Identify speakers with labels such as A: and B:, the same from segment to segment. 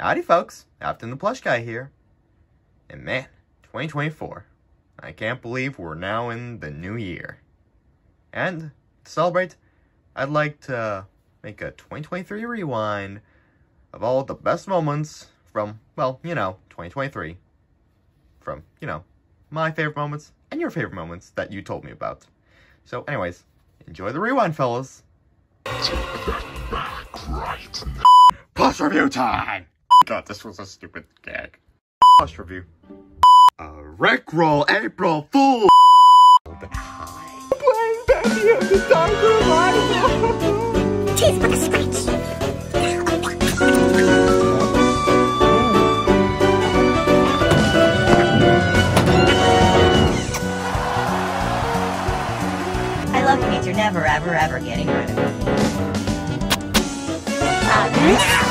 A: Howdy folks, Afton the Plush Guy here. And man, 2024. I can't believe we're now in the new year. And to celebrate, I'd like to make a 2023 rewind of all the best moments from, well, you know, 2023. From, you know, my favorite moments and your favorite moments that you told me about. So anyways, enjoy the rewind, fellas. Take that back right now. Plush review time! God, this was a stupid gag. Plush review. A Rickroll April Fool! The time. Playing Betty and the Tiger Rival!
B: Tis but a scratch.
C: I love you means you're never, ever, ever getting rid of it.
B: This
A: uh,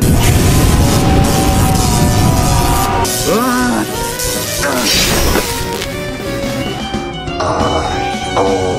A: bitch.
D: always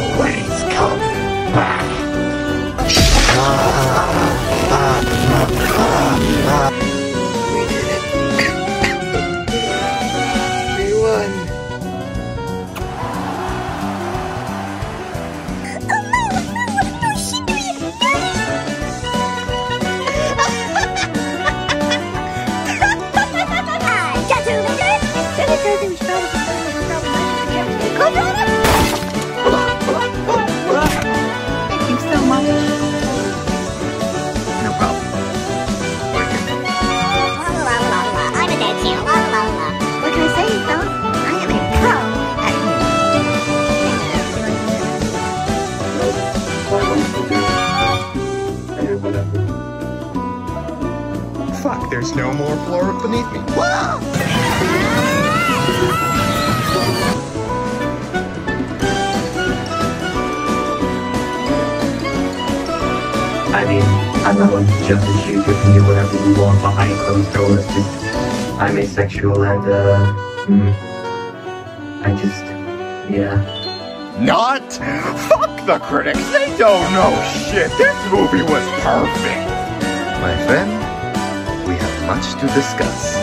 A: there's no more floor beneath me.
D: I mean, I'm not one to judge you. You can do whatever you want behind closed doors. Just, I'm asexual and, uh, mm, I just, yeah.
A: Not? Fuck the critics, they don't know shit. This movie was perfect. My friend, we have much to discuss.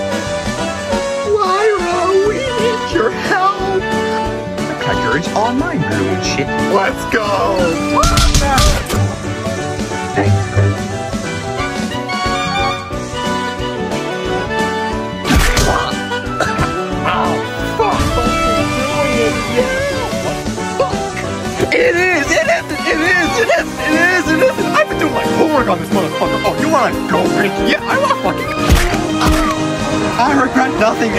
A: Lyra, we need your help. The pleasure is all blue shit. Let's go. Is, it is, it is, it is, it is, it is. I've been doing my homework on this motherfucker. Oh, you wanna go, bitch? Yeah, I wanna fucking. I regret nothing.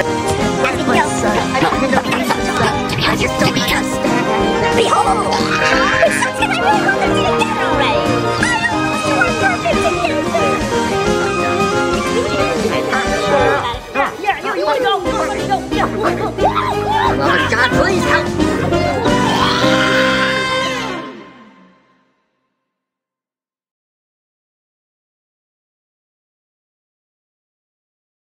B: Because you're so because Behold! The sun's gonna roll them together already! Know you